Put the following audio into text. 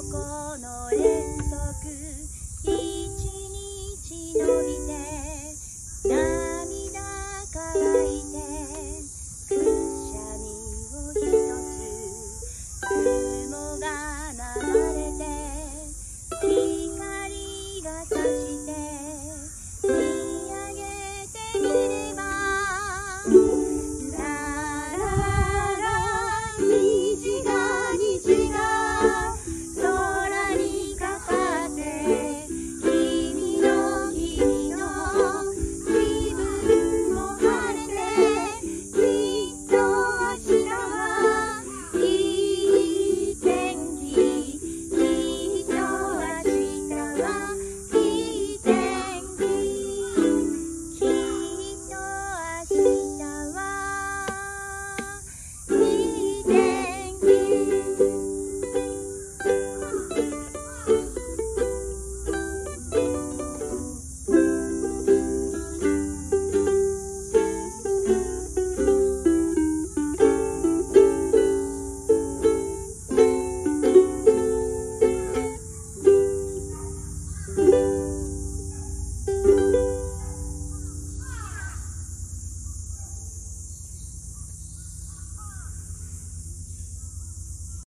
この連続一日伸びて涙乾いてくしゃみをひとつ雲が